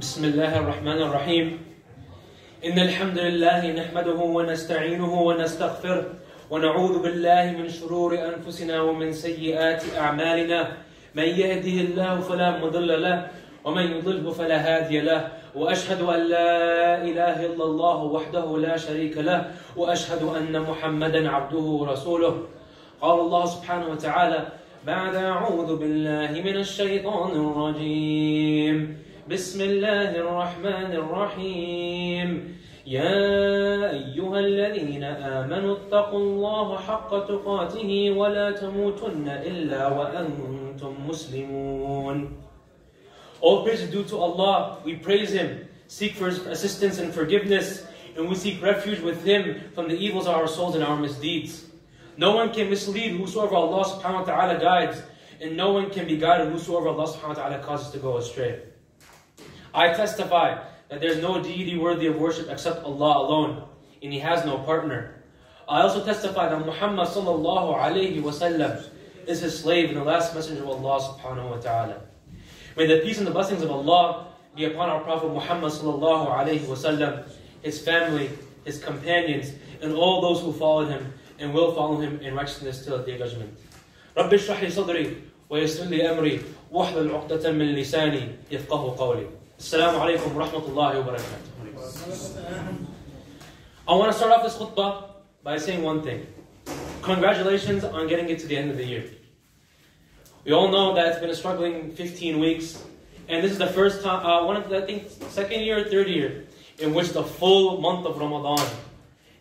بسم الله الرحمن الرحيم إن الحمد لله نحمده ونستعينه ونستغفره ونعوذ بالله من شرور أنفسنا ومن سيئات أعمالنا من يهده الله فلا مضل له ومن يضله فلا هادي له وأشهد أن لا إله إلا الله وحده لا شريك له وأشهد أن محمدا عبده ورسوله قال الله سبحانه وتعالى بعد أعوذ بالله من الشيطان الرجيم بسم الله الرحمن الرحيم يا أيها الذين آمنوا اتقوا الله حق تقاته ولا تموتن إلا وأنتم مسلمون All praise is due to Allah. We praise Him, seek for His assistance and forgiveness, and we seek refuge with Him from the evils of our souls and our misdeeds. No one can mislead whosoever Allah subhanahu wa ta'ala guides, and no one can be guided whosoever Allah subhanahu wa ta'ala causes to go astray. I testify that there is no deity worthy of worship except Allah alone, and He has no partner. I also testify that Muhammad sallallahu alayhi wasallam is His slave and the last messenger of Allah subhanahu wa ta'ala. May the peace and the blessings of Allah be upon our Prophet Muhammad sallallahu alayhi wasallam, his family, his companions, and all those who followed him and will follow him in righteousness till the day of judgment. رب اشرح لي صدري ويسر لي امري واحلل عقدة من لساني يفقه قولي. Assalamu alaikum wa rahmatullahi wa barakatuh. I want to start off this khutbah by saying one thing. Congratulations on getting it to the end of the year. We all know that it's been a struggling 15 weeks, and this is the first time, uh, one of the, I think, second year or third year, in which the full month of Ramadan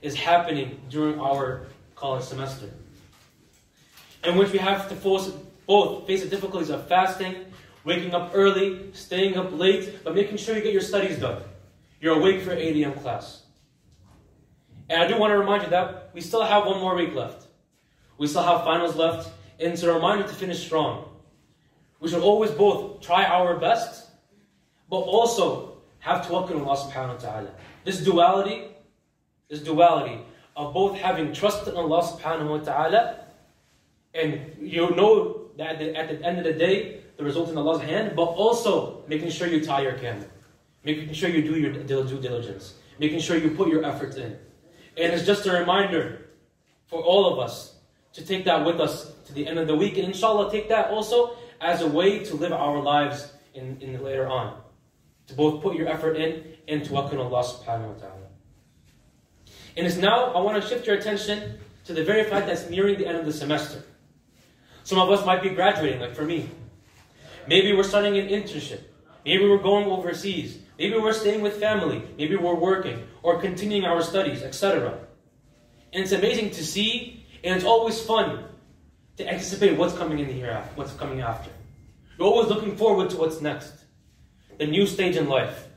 is happening during our college semester, in which we have to force, both face the difficulties of fasting waking up early, staying up late, but making sure you get your studies done. You're awake for 8 a.m. class. And I do want to remind you that we still have one more week left. We still have finals left, and it's a reminder to finish strong. We should always both try our best, but also have tawakkul on Allah subhanahu wa ta'ala. This duality, this duality of both having trust in Allah subhanahu wa ta'ala, and you know that at the, at the end of the day, the result in Allah's hand, but also making sure you tie your camel, making sure you do your due diligence, making sure you put your efforts in. And it's just a reminder for all of us to take that with us to the end of the week, and inshallah, take that also as a way to live our lives in, in later on. To both put your effort in and tawakkul Allah subhanahu wa ta'ala. And it's now, I want to shift your attention to the very fact that's nearing the end of the semester. Some of us might be graduating, like for me. Maybe we're starting an internship. Maybe we're going overseas. Maybe we're staying with family. Maybe we're working or continuing our studies, etc. And it's amazing to see, and it's always fun to anticipate what's coming in the hereafter, what's coming after. You're always looking forward to what's next. The new stage in life.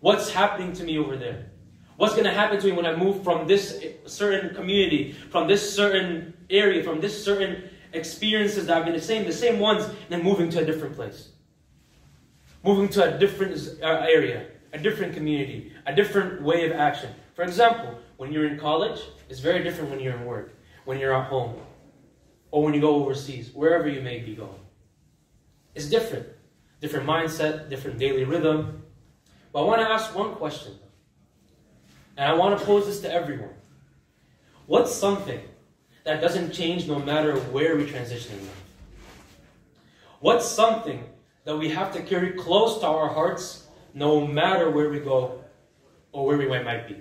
What's happening to me over there? What's going to happen to me when I move from this certain community, from this certain area, from this certain experiences that have been the same, the same ones, and then moving to a different place? Moving to a different uh, area, a different community, a different way of action. For example, when you're in college, it's very different when you're in work, when you're at home, or when you go overseas, wherever you may be going. It's different. Different mindset, different daily rhythm. But I want to ask one question. And I want to pose this to everyone. What's something that doesn't change no matter where we transition in life? What's something that we have to carry close to our hearts no matter where we go or where we might be?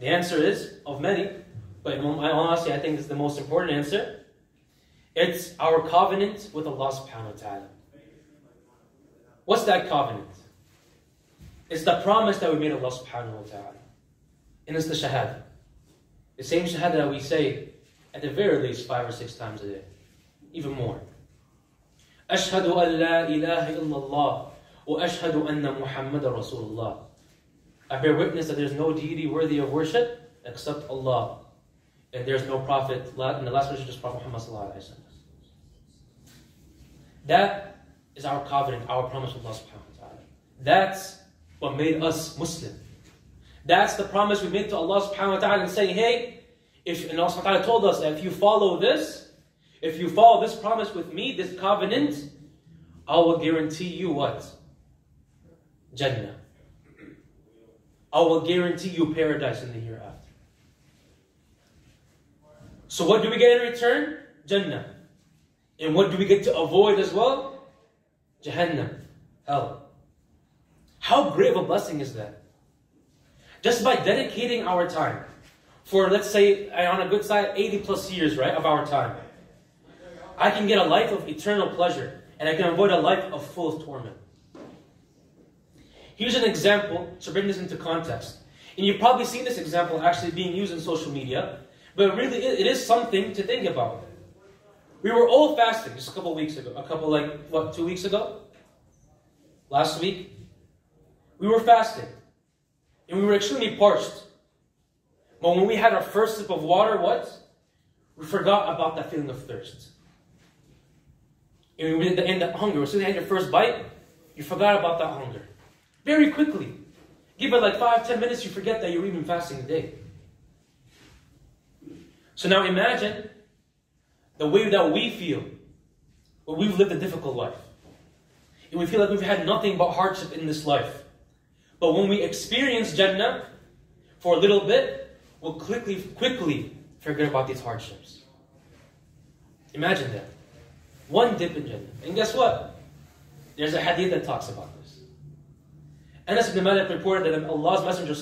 The answer is of many, but honestly, I think it's the most important answer. It's our covenant with Allah subhanahu wa ta'ala. What's that covenant? It's the promise that we made Allah subhanahu wa ta'ala. And it's the shahada. The same shahada that we say at the very least five or six times a day. Even more. أشهد أن لا إله إلا الله وأشهد أن محمد رسول الله. I bear witness that there's no deity worthy of worship except Allah. And there's no prophet, and the last message is Prophet Muhammad sallallahu alaihi wasallam. That is our covenant, our promise with Allah subhanahu wa ta'ala. That's what made us Muslim. That's the promise we made to Allah subhanahu wa ta'ala and saying, hey, if and Allah subhanahu wa ta'ala told us that if you follow this, if you follow this promise with me, this covenant, I will guarantee you what? Jannah. I will guarantee you paradise in the hereafter. So what do we get in return? Jannah. And what do we get to avoid as well? Jahannam. Hell. How great of a blessing is that? Just by dedicating our time for, let's say, on a good side, 80 plus years, right, of our time. I can get a life of eternal pleasure, and I can avoid a life of full torment. Here's an example to bring this into context. And you've probably seen this example actually being used in social media, but really it is something to think about. We were all fasting just a couple weeks ago, a couple, like, what, two weeks ago? Last week? We were fasting. And we were extremely parched. But when we had our first sip of water, what? We forgot about that feeling of thirst. And we did the end of hunger. As soon as you had your first bite, you forgot about that hunger. Very quickly. Give it like five, ten minutes, you forget that you're even fasting a day. So now imagine the way that we feel when we've lived a difficult life. And we feel like we've had nothing but hardship in this life. But when we experience Jannah for a little bit, we'll quickly, quickly forget about these hardships. Imagine that. One dip in Jannah. And guess what? There's a hadith that talks about this. Anas ibn Malik reported that Allah's Messenger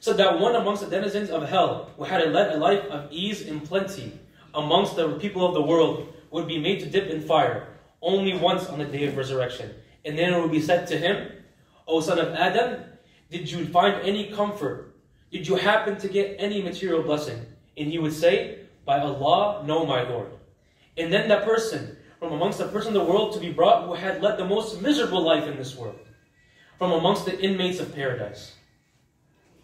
said that one amongst the denizens of hell who had led a life of ease and plenty amongst the people of the world would be made to dip in fire only once on the day of resurrection. And then it would be said to him, O son of Adam, did you find any comfort? Did you happen to get any material blessing? And he would say, By Allah, no, my Lord. And then that person, from amongst the person in the world to be brought who had led the most miserable life in this world, from amongst the inmates of paradise,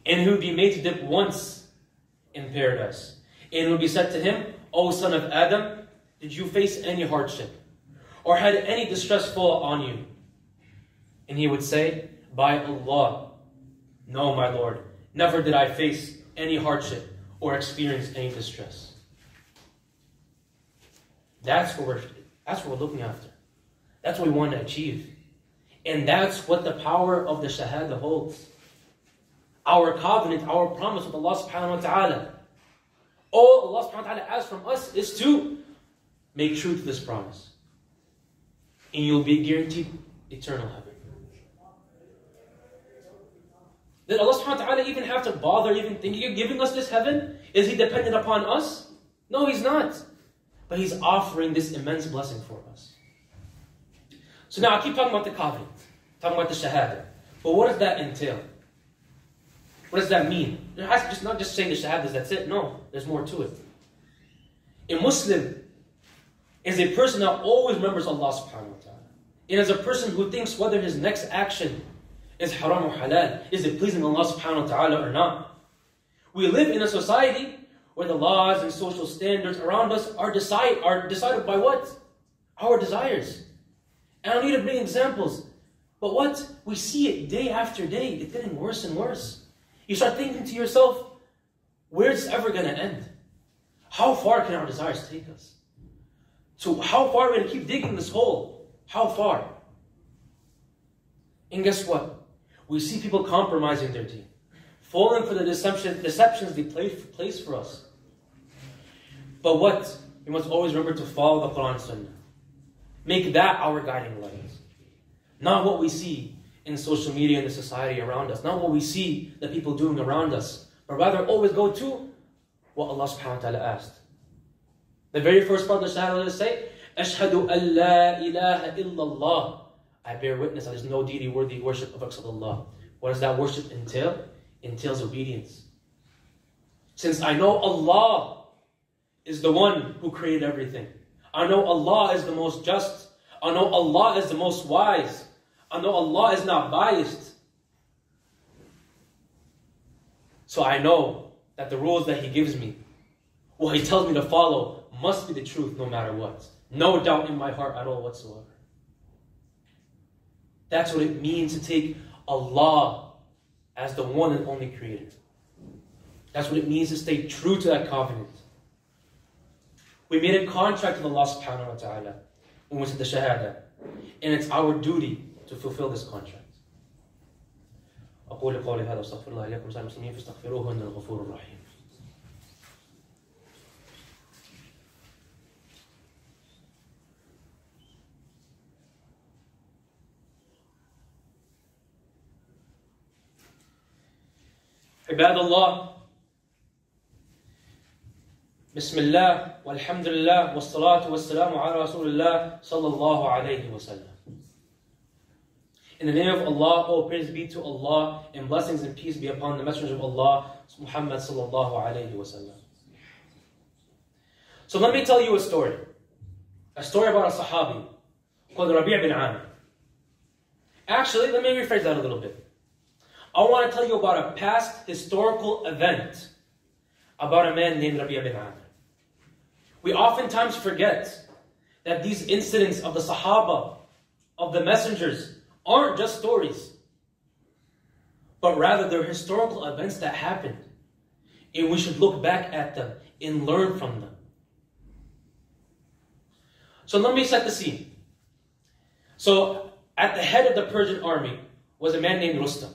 and who would be made to dip once in paradise. And it would be said to him, O son of Adam, did you face any hardship? Or had any distress fall on you? And he would say, By Allah, no, my Lord, never did I face any hardship or experience any distress. That's what we're, that's what we're looking after. That's what we want to achieve. And that's what the power of the Shahada holds. Our covenant, our promise with Allah subhanahu wa ta'ala. All Allah subhanahu wa ta'ala asks from us is to make true to this promise. And you'll be guaranteed eternal heaven. Did Allah subhanahu wa ta'ala even have to bother even thinking of giving us this heaven? Is He dependent upon us? No, He's not. But He's offering this immense blessing for us. So now I keep talking about the covenant, talking about the shahada. But what does that entail? What does that mean? It has just not just saying the shahadas, that's it. No, there's more to it. A Muslim is a person that always remembers Allah subhanahu wa ta'ala. And is a person who thinks whether his next action is haram or halal, is it pleasing Allah subhanahu wa ta'ala or not. We live in a society where the laws and social standards around us are, decide, are decided by what? Our desires. And I don't need to bring examples. But what? We see it day after day. It's getting worse and worse. You start thinking to yourself, where's ever going to end? How far can our desires take us? So how far are we going to keep digging this hole? How far? And guess what? We see people compromising their deen, falling for the deception, deceptions they place for us. But what? We must always remember to follow the Quran and Sunnah. Make that our guiding light. Not what we see in social media and the society around us, not what we see the people doing around us, but rather always go to what Allah subhanahu wa ta'ala asked. The very first part of the Shahada, let say, Ashhadu an la ilaha illallah. I bear witness that there is no deity worthy of worship except Allah. What does that worship entail? Entails obedience. Since I know Allah is the one who created everything. I know Allah is the most just. I know Allah is the most wise. I know Allah is not biased. So I know that the rules that He gives me, what He tells me to follow, must be the truth no matter what. No doubt in my heart at all whatsoever. That's what it means to take Allah as the one and only creator. That's what it means to stay true to that covenant. We made a contract with Allah subhanahu wa ta'ala. when we said the Shahada. And it's our duty to fulfill this contract. أقول قولي هذا واستغفر الله لكم وسائر المسلمين فاستغفروه إنه الغفور الرحيم. عباد الله بسم الله والحمد لله والصلاة والسلام على رسول الله صلى الله عليه وسلم In the name of Allah, all praise be to Allah, and blessings and peace be upon the Messenger of Allah, Muhammad sallallahu alayhi wasallam. So let me tell you a story. A story about a Sahabi called Rabi' bin Amir. Actually, let me rephrase that a little bit. I want to tell you about a past historical event about a man named Rabi' bin Amir. We oftentimes forget that these incidents of the Sahaba, of the messengers, aren't just stories, but rather they're historical events that happened. And we should look back at them and learn from them. So let me set the scene. So, at the head of the Persian army was a man named Rustam.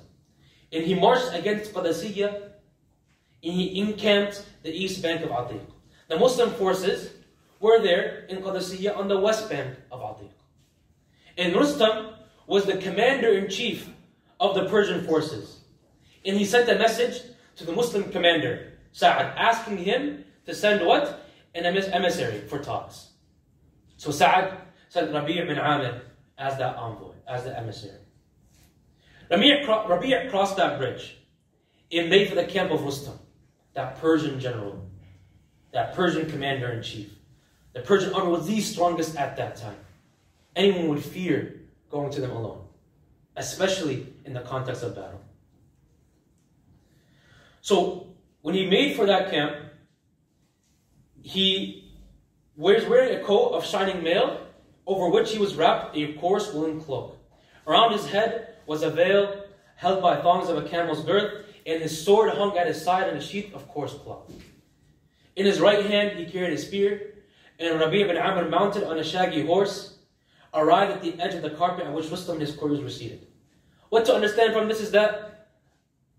And he marched against Qadisiyah and he encamped the east bank of Atiq. The Muslim forces were there in Qadisiyah on the west bank of Atiq. And Rustam was the commander in chief of the Persian forces. And he sent a message to the Muslim commander, Sa'ad, asking him to send what? An emissary for talks. So Sa'ad sent Rabi' bin Amir as that envoy, as the emissary. Rabi' Rabi' crossed that bridge and made for the camp of Rustam, that Persian general, that Persian commander in chief. The Persian army was the strongest at that time. Anyone would fear going to them alone, especially in the context of battle. So when he made for that camp, he was wearing a coat of shining mail over which he was wrapped a coarse woolen cloak. Around his head was a veil held by thongs of a camel's girth, and his sword hung at his side in a sheath of coarse cloth. In his right hand he carried a spear, and Rabi' bin Amr mounted on a shaggy horse arrived at the edge of the carpet on which Rustam and his courtiers were seated. What to understand from this is that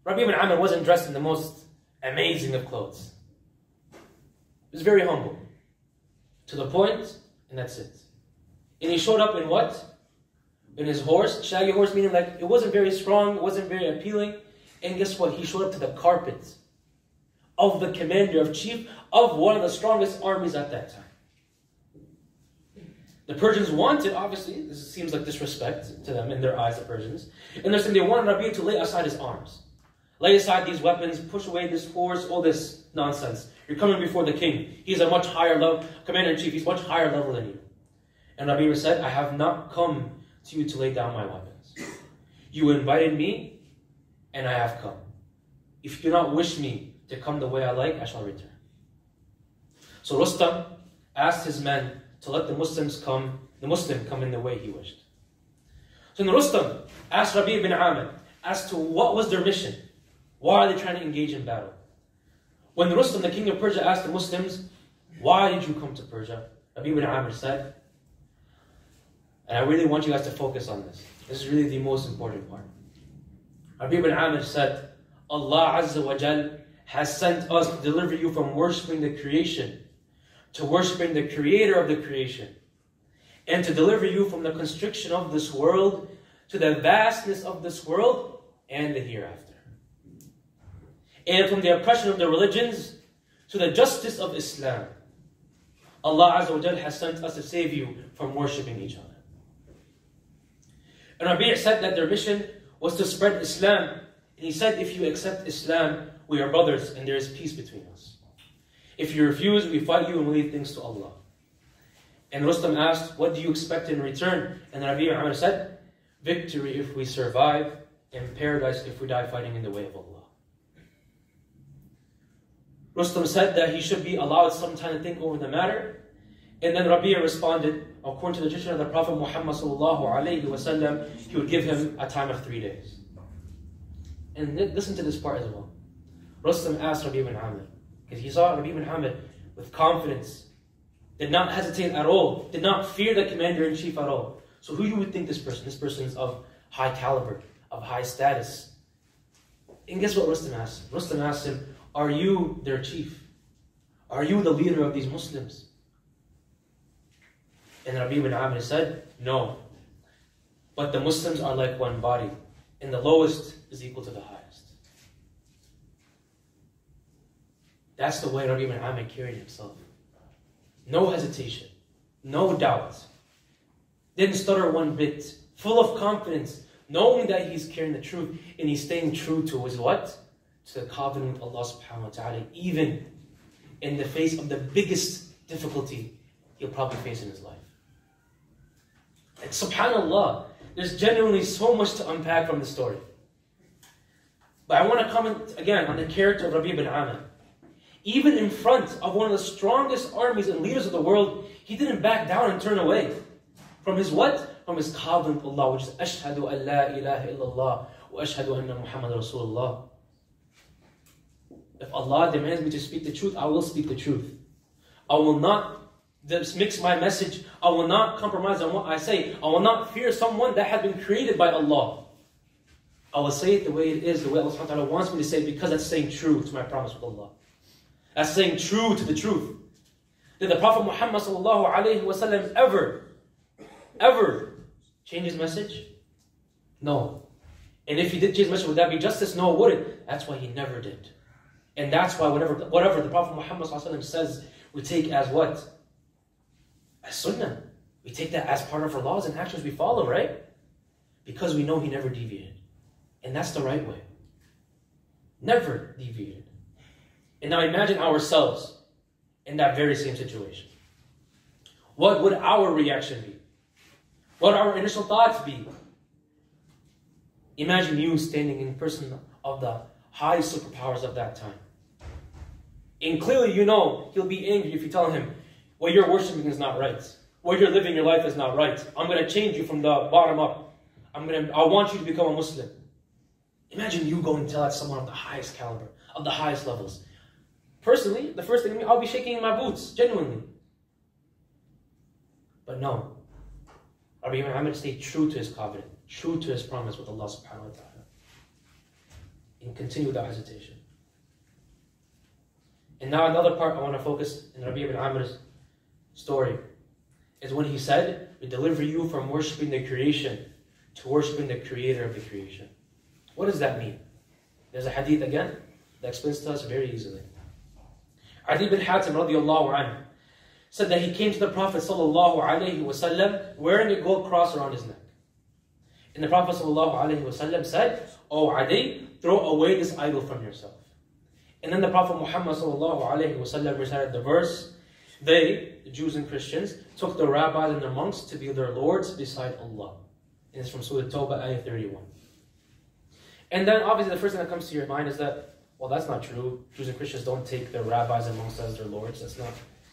Rabi' bin Amr wasn't dressed in the most amazing of clothes. He was very humble. To the point, and that's it. And he showed up in what? In his horse, shaggy horse, meaning like it wasn't very strong, it wasn't very appealing. And guess what? He showed up to the carpet of the commander of chief of one of the strongest armies at that time. The Persians wanted, obviously, this seems like disrespect to them in their eyes, the Persians. And they're saying they wanted Rabi'a to lay aside his arms. Lay aside these weapons, push away this horse, all this nonsense. You're coming before the king. He's a much higher level, commander-in-chief, he's much higher level than you. And Rabi'a said, I have not come to you to lay down my weapons. You invited me, and I have come. If you do not wish me to come the way I like, I shall return. So Rustam asked his men to let the Muslims come, the Muslim come in the way he wished. So the Rustam asked Rabi' bin Amir as to what was their mission. Why are they trying to engage in battle? When Rustam, the king of Persia, asked the Muslims, Why did you come to Persia? Rabi' bin Amir said, and I really want you guys to focus on this. This is really the most important part. Rabi' bin Amir said, Allah Azza wa Jal has sent us to deliver you from worshipping the creation to worshiping the creator of the creation, and to deliver you from the constriction of this world to the vastness of this world and the hereafter. And from the oppression of the religions to the justice of Islam. Allah Azza wa has sent us to save you from worshipping each other. And Rabi' said that their mission was to spread Islam. And he said, if you accept Islam, we are brothers and there is peace between us. If you refuse, we fight you and we leave things to Allah. And Rustam asked, What do you expect in return? And Rabi' Amr said, Victory if we survive, and paradise if we die fighting in the way of Allah. Rustam said that he should be allowed some time to think over the matter. And then Rabi'a responded, according to the tradition of the Prophet Muhammad wasallam, he would give him a time of three days. And listen to this part as well. Rustam asked Rabi' bin Amr, because he saw Rabi bin Amir with confidence did not hesitate at all, did not fear the commander in chief at all. So who you would think this person? This person is of high caliber, of high status. And guess what Rustam asked? Rustam asked him, Are you their chief? Are you the leader of these Muslims? And Rabi ibn Amir said, No. But the Muslims are like one body, and the lowest is equal to the highest. That's the way Rabi ibn Amir carried himself. No hesitation, no doubt. Didn't stutter one bit, full of confidence, knowing that he's carrying the truth and he's staying true to his what? To the covenant with Allah subhanahu wa ta'ala, even in the face of the biggest difficulty he'll probably face in his life. SubhanAllah, there's genuinely so much to unpack from the story. But I want to comment again on the character of Rabi ibn Amir. Even in front of one of the strongest armies and leaders of the world, he didn't back down and turn away. From his what? From his covenant with Allah, which is Ashhadu an la ilaha illallah wa ashhadu anna Muhammad Rasulullah. If Allah demands me to speak the truth, I will speak the truth. I will not mix my message. I will not compromise on what I say. I will not fear someone that has been created by Allah. I will say it the way it is, the way Allah subhanahu wa ta'ala wants me to say it, because that's saying true to my promise with Allah. That's saying true to the truth. Did the Prophet Muhammad wasallam ever, ever change his message? No. And if he did change his message, would that be justice? No, it wouldn't. That's why he never did. And that's why whatever, whatever the Prophet Muhammad wasallam says, we take as what? As sunnah. We take that as part of our laws and actions we follow, right? Because we know he never deviated. And that's the right way. Never deviated. And now imagine ourselves in that very same situation. What would our reaction be? What would our initial thoughts be? Imagine you standing in person of the high superpowers of that time. And clearly you know he'll be angry if you tell him, what you're worshiping is not right. What you're living your life is not right. I'm going to change you from the bottom up. I'm going to, I want you to become a Muslim. Imagine you going to tell that someone of the highest caliber, of the highest levels. Personally, the first thing I'll be shaking in my boots, genuinely. But no. Rabbi Muhammad stayed true to his covenant, true to his promise with Allah subhanahu wa ta'ala. And continue without hesitation. And now another part I want to focus in Rabbi ibn story is when he said, We deliver you from worshiping the creation to worshiping the creator of the creation. What does that mean? There's a hadith again that explains to us very easily. Adi bin Hatim radiallahu anhu said that he came to the Prophet sallallahu alaihi wasallam wearing a gold cross around his neck. And the Prophet sallallahu alaihi wasallam said, oh "O Adi, throw away this idol from yourself." And then the Prophet Muhammad sallallahu alaihi wasallam recited the verse. They, the Jews and Christians, took the rabbis and the monks to be their lords beside Allah. And it's from Surah Tawbah, ayah 31. And then obviously the first thing that comes to your mind is that well, that's not true. Jews and Christians don't take their rabbis and monks as their lords. That's not.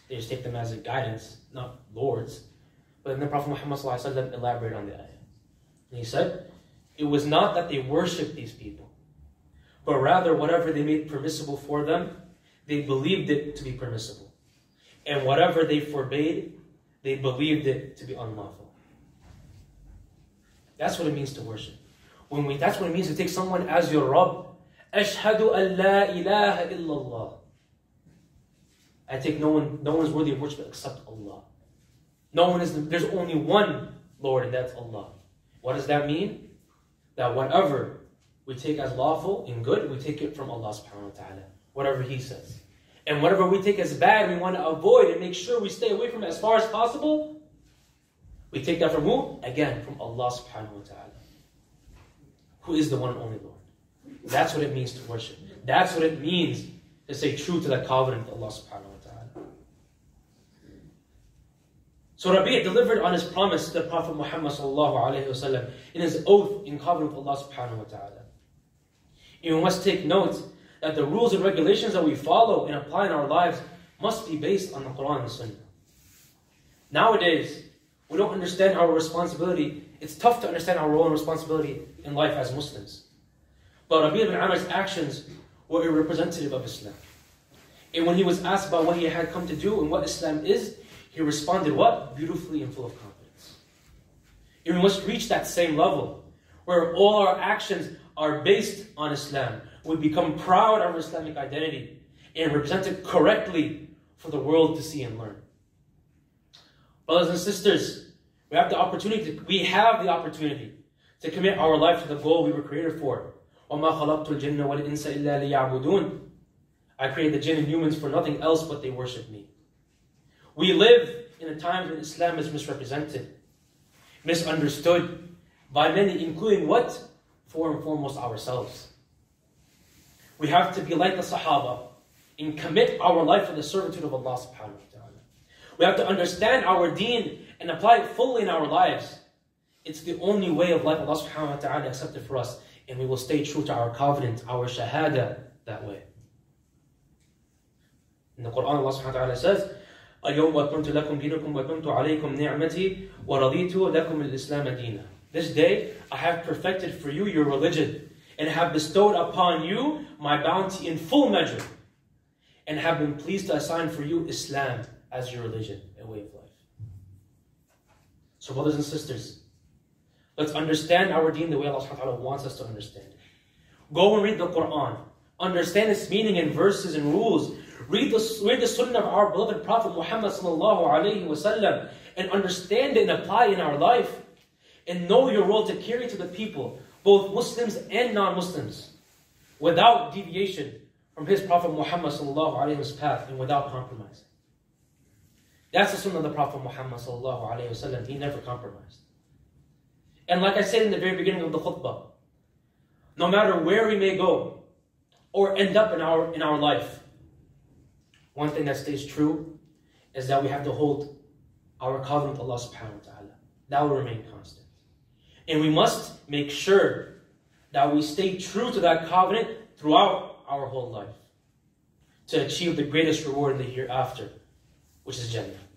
They just take them as a guidance, not lords. But then the Prophet Muhammad elaborated on the ayah. And he said, it was not that they worshipped these people, but rather whatever they made permissible for them, they believed it to be permissible. And whatever they forbade, they believed it to be unlawful. That's what it means to worship. When we, that's what it means to take someone as your Rabb Ashhadu an la ilaha illallah. I take no one, no one is worthy of worship except Allah. No one is, there's only one Lord, and that's Allah. What does that mean? That whatever we take as lawful and good, we take it from Allah subhanahu wa ta'ala. Whatever He says. And whatever we take as bad, we want to avoid and make sure we stay away from as far as possible. We take that from who? Again, from Allah subhanahu wa ta'ala. Who is the one and only Lord. That's what it means to worship. That's what it means to stay true to that covenant with Allah subhanahu wa ta'ala. So Rabi' delivered on his promise to the Prophet Muhammad sallallahu alayhi wasallam in his oath in covenant with Allah subhanahu wa ta'ala. And we must take note that the rules and regulations that we follow and apply in our lives must be based on the Quran and Sunnah. Nowadays, we don't understand our responsibility. It's tough to understand our role and responsibility in life as Muslims. But Rabi ibn Amir's actions were a representative of Islam. And when he was asked about what he had come to do and what Islam is, he He responded, What? Beautifully and full of confidence. And we must reach that same level where all our actions are based on Islam we become proud of our Islamic identity and represent it correctly for the world to see and learn. Brothers and sisters, we have the opportunity, to, we have the opportunity to commit our life to the goal we were created for. I created the jinn and humans for nothing else but they worship me. We live in a time when Islam is misrepresented, misunderstood by many, including what? For and foremost ourselves. We have to be like the Sahaba and commit our life to the servitude of Allah subhanahu wa ta'ala. We have to understand our deen and apply it fully in our lives. It's the only way of life Allah subhanahu wa ta'ala accepted for us. And we will stay true to our covenant, our shahada that way. In the Quran, Allah subhanahu wa ta'ala says, اليوم أكملت لكم دينكم وأتممت عليكم نعمتي ورضيت لكم الإسلام دينا. This day I have perfected for you your religion and have bestowed upon you my bounty in full measure and have been pleased to assign for you Islam as your religion and way of life. So brothers and sisters, let's understand our deen the way Allah subhanahu wa ta'ala wants us to understand. Go and read the Quran. Understand its meaning in verses and rules Read the, read the sunnah of our beloved Prophet Muhammad sallallahu alayhi wasallam and understand it and apply it in our life. And know your role to carry to the people, both Muslims and non-Muslims, without deviation from his Prophet Muhammad sallallahu alayhi wasallam's path and without compromising. That's the sunnah of the Prophet Muhammad sallallahu alayhi wasallam. He never compromised. And like I said in the very beginning of the khutbah, no matter where we may go or end up in our, in our life, one thing that stays true is that we have to hold our covenant with Allah subhanahu wa ta'ala. That will remain constant. And we must make sure that we stay true to that covenant throughout our whole life to achieve the greatest reward in the hereafter, which is Jannah.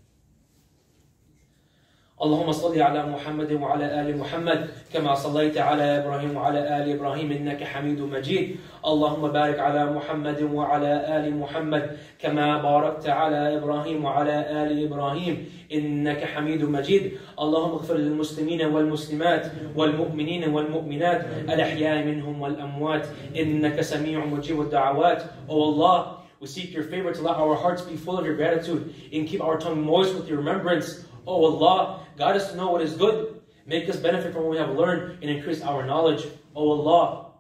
اللهم صل على محمد وعلى آل محمد كما صليت على إبراهيم وعلى آل إبراهيم إنك حميد مجيد. اللهم بارك على محمد وعلى آل محمد كما باركت على إبراهيم وعلى آل إبراهيم إنك حميد مجيد. اللهم اغفر للمسلمين والمسلمات والمؤمنين والمؤمنات الأحياء منهم والأموات. إنك سميع مجيب الدعوات. Oh Allah, we seek your favor to let our hearts be full of your gratitude and keep our tongue moist with your remembrance. Oh Allah, guide us to know what is good. Make us benefit from what we have learned and increase our knowledge. O Allah,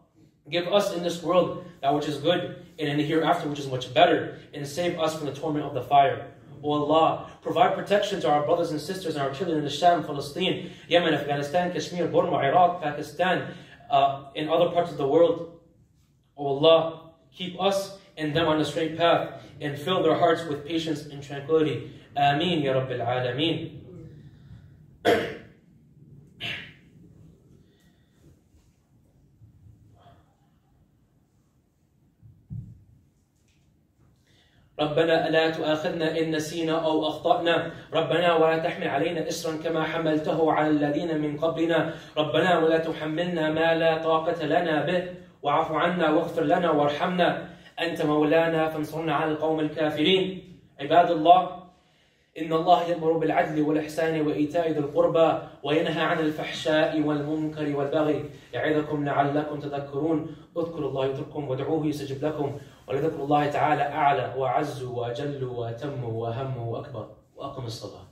give us in this world that which is good and in the hereafter which is much better and save us from the torment of the fire. O Allah, provide protection to our brothers and sisters and our children in the Sham, Palestine, Yemen, Afghanistan, Kashmir, Burma, Iraq, Pakistan, uh, in other parts of the world. O Allah, keep us and them on the straight path and fill their hearts with patience and tranquility. Ameen, Ya Rabbil Alameen. ربنا لا تؤاخذنا إن نسينا أو أخطأنا. ربنا ولا تحمل علينا إسرا كما حملته على الذين من قبلنا. ربنا ولا تحملنا ما لا طاقة لنا به. واعف عنا واغفر لنا وارحمنا. أنت مولانا فانصرنا على القوم الكافرين. عباد الله إن الله يأمر بالعدل والإحسان وإيتاء ذي القربى وينهى عن الفحشاء والمنكر والبغي يعظكم لعلكم تذكرون. اذكروا الله يذكركم وادعوه يستجب لكم. ولذكر الله تعالى أعلى وأعز وأجل وأتم وأهم وأكبر. وأقم الصلاة.